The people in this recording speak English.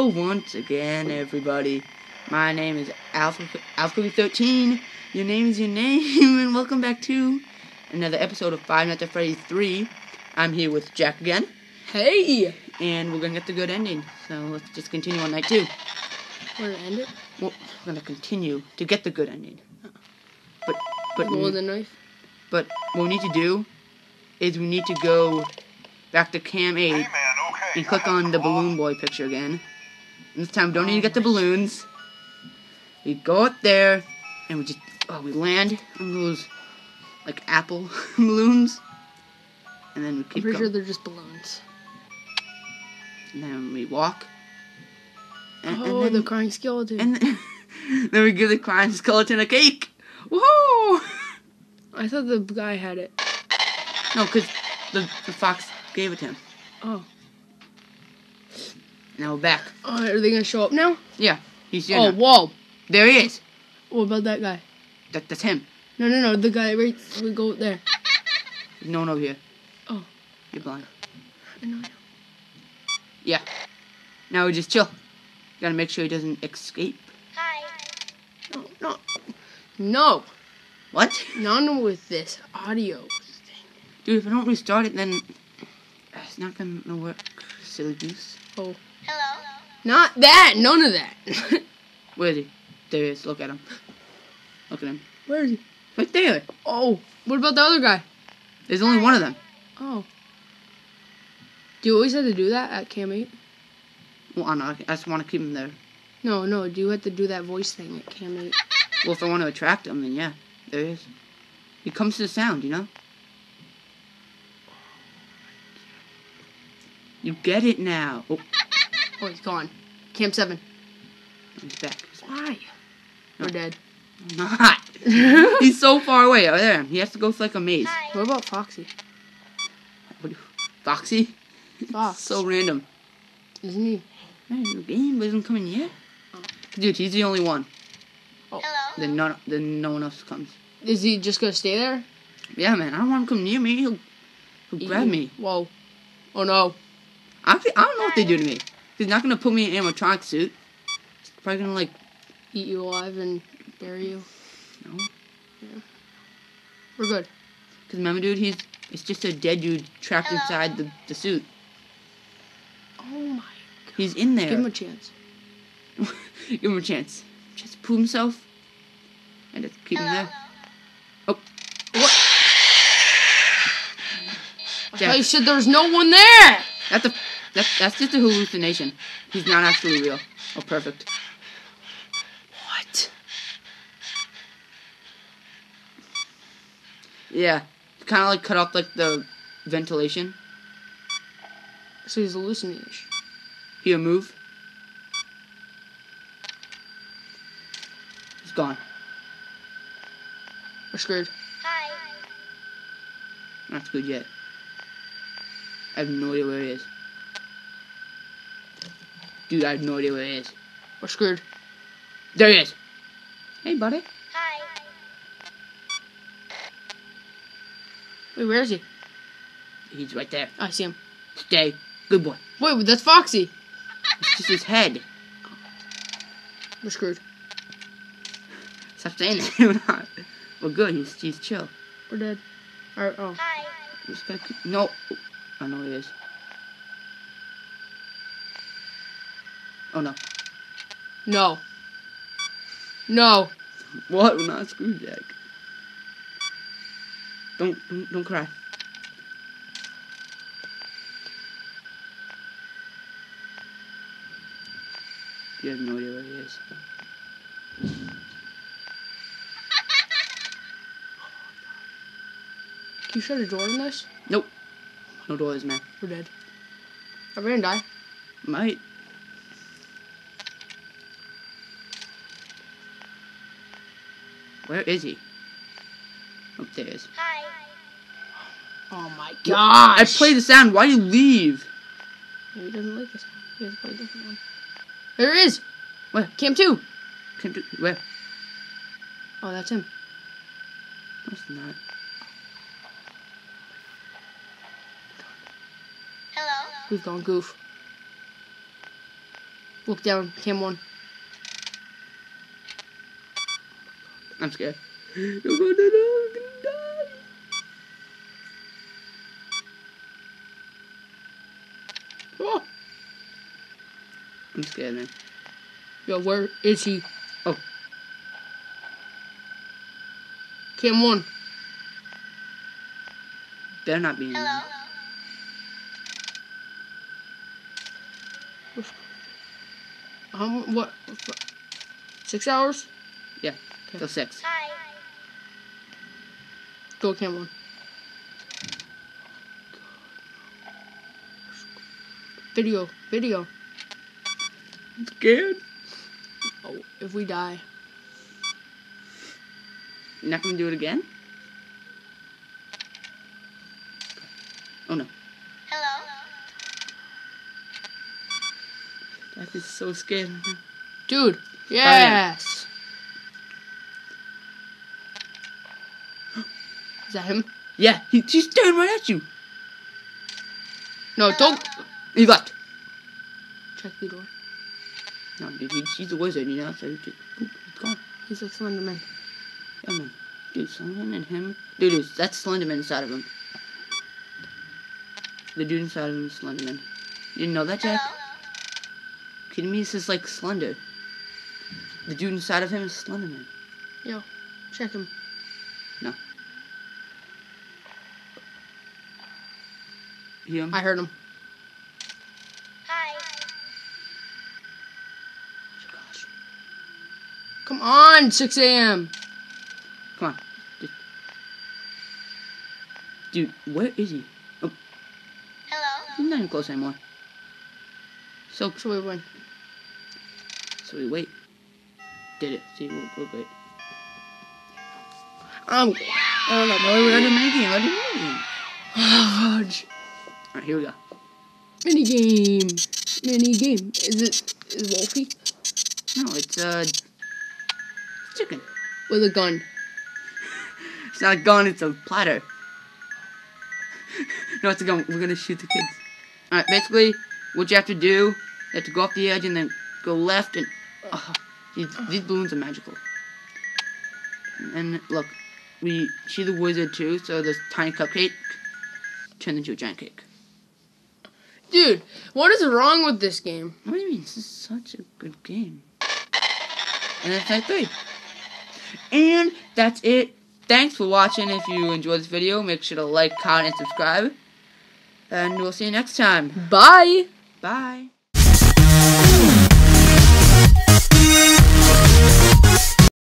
Hello once again, everybody. My name is Alpha Alpha 13. Your name is your name, and welcome back to another episode of Five Nights at Freddy's 3. I'm here with Jack again, Hey! and we're gonna get the good ending. So let's just continue on night two. We're gonna end it. Well, we're gonna continue to get the good ending. Uh-uh. But but Golden knife. but what we need to do is we need to go back to Cam 8 Hey man, okay. and click on the balloon boy picture again. And this time, we don't need to get the balloons. We go up there, and we just oh, we land on those like apple balloons, and then we I'm keep pretty going. sure they're just balloons. and then we walk. And, and oh, then, the crying skeleton. and then, then we give the crying skeleton a cake. Woohoo! I thought the guy had it. No, because the, the fox gave it to him. Oh. Now we're back. oh. Are they gonna show up now? Yeah, he's here. oh, now. whoa. There he is. What about that guy? That, that's him. No, no, no. The guy right. We go there. There's no one over here. Oh. You're blind. I know. Yeah. Now we just chill. Gotta make sure he doesn't escape. Hi. No, no. No. What? None with this audio. Dude, if I don't restart it, then it's not gonna work. Silly goose. Oh. Hello. Not that. None of that. Where is he? There he is. Look at him. Look at him. Where is he? Right there. Oh. What about the other guy? There's only one of them. Oh. Do you always have to do that at Cam 8? Well, I don't know. I just want to keep him there. No, no. Do you have to do that voice thing at Cam 8? Well, if I want to attract him, then yeah. There he is. He comes to the sound, you know? You get it now. Oh, Oh, he's gone. Cam 7. he's back. Why? We're dead. Not. He's so far away. Oh, there. He has to go through like a maze. What about Foxy? What Foxy? Fox. So random. Isn't he? Hey, the game isn't coming yet. Dude, he's the only one. Oh. Then no, then no one else comes. Is he just gonna stay there? Yeah, man. I don't want him to come near me. He'll, he'll grab me. Whoa. Oh no. I, fe- I don't know what they do to me. He's not gonna put me in an animatronic suit. He's probably gonna like Eat you alive and bury you. No. Yeah. We're good. Cause remember, dude, he's it's just a dead dude trapped inside the, the suit. Oh my. God. He's in there. Give him a chance. Give him a chance. Just prove himself. And just keep him there. Oh. What? I thought you said there's no one there. That's a that's that's just a hallucination. He's not actually real. Oh, perfect. What? Yeah, kind of like cut off like the ventilation. So he's hallucinating. Here, move. He's gone. We're screwed. Hi. Not good yet. I have no idea where he is. Dude, I have no idea where he is. We're screwed. There he is. Hey, buddy. Hi. Wait, where is he? He's right there. I see him. Stay. Good boy. Wait, that's Foxy. It's just his head. We're screwed. Stop saying that. We're not. We're good. He's, he's chill. We're dead. Alright, oh. Gotta. No. I know he is. Oh no. No. No. What? We're not screwed, Jack. Don't, don't, don't cry. You have no idea where he is. Can you shut a door on this? Nope. No doors, man. We're dead. Are we gonna die? Might. Where is he? Up there is. he is. Oh my god! I gosh. play the sound. Why do you leave? He doesn't like this. He has to play a different one. There it is. Where? Cam 2. Can't do, where? Oh, that's him. No, it's not. We've gone goof. Look down. Cam one. I'm scared. You're gonna die. You're gonna die. Oh. I'm scared, man. Yo, where is he? Oh. Cam one. Better not be. in- Um, what? Six hours? Till six. Go Cam one. Video, video. I'm scared. Oh, if we die. You're not gonna do it again? Oh no. Hello. That is so scared. Dude, yes. Is that him? Yeah, he, he's staring right at you. No, don't. He left. Check the door. No, dude, he, he's a wizard, you know, so he just, boop, he's gone. He's like Slenderman. Yeah, man. Dude, Slenderman and him. Dude, dude, that's Slenderman inside of him. The dude inside of him is Slenderman. You didn't know that, Jack? Kidding me? This is like Slender. The dude inside of him is Slenderman. Yo, check him. You him? I heard him. Hi. Gosh. Come on, 6 a.m. Come on. Dude, where is he? Oh. Hello. He's not even close anymore. So, So we win. so we wait. Did it. See, we'll, we'll wait. I'm. I don't know. No, we're at a minigame. Let it minigame. Fudge. Alright, here we go. Mini game. Mini game. Is it is Wolfie No, it's, uh... Chicken. with a gun? It's not a gun, it's a platter. no, it's a gun. We're gonna shoot the kids. Alright, basically, what you have to do, you have to go off the edge and then go left and... Oh, these, these balloons are magical. And then, look, we see the wizard too, so this tiny cupcake turned into a giant cake. Dude, what is wrong with this game? What do you mean? This is such a good game. And that's night three. And that's it. Thanks for watching. If you enjoyed this video, make sure to like, comment, and subscribe. And we'll see you next time. Bye. Bye.